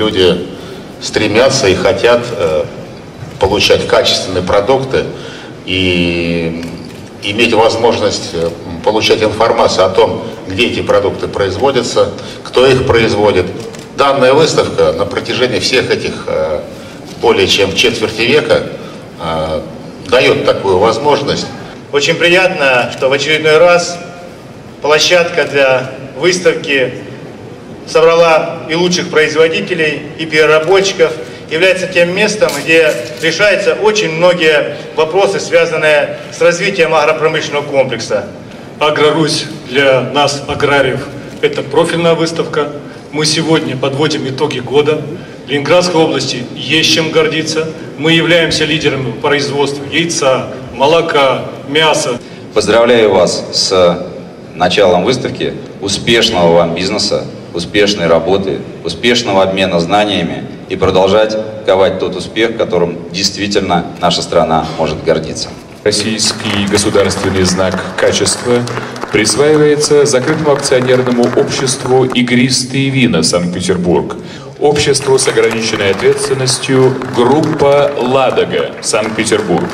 люди стремятся и хотят э, получать качественные продукты и иметь возможность э, получать информацию о том, где эти продукты производятся, кто их производит. Данная выставка на протяжении всех этих э, более чем четверти века э, дает такую возможность. Очень приятно, что в очередной раз площадка для выставки собрала и лучших производителей, и переработчиков, является тем местом, где решаются очень многие вопросы, связанные с развитием агропромышленного комплекса. Агрорусь для нас, аграриев, это профильная выставка. Мы сегодня подводим итоги года. В Ленинградской области есть чем гордиться. Мы являемся лидерами по производству яйца, молока, мяса. Поздравляю вас с началом выставки. Успешного вам бизнеса, успешной работы, успешного обмена знаниями и продолжать ковать тот успех, которым действительно наша страна может гордиться. Российский государственный знак качества присваивается закрытому акционерному обществу «Игристые вина Санкт-Петербург», обществу с ограниченной ответственностью «Группа Ладога Санкт-Петербург».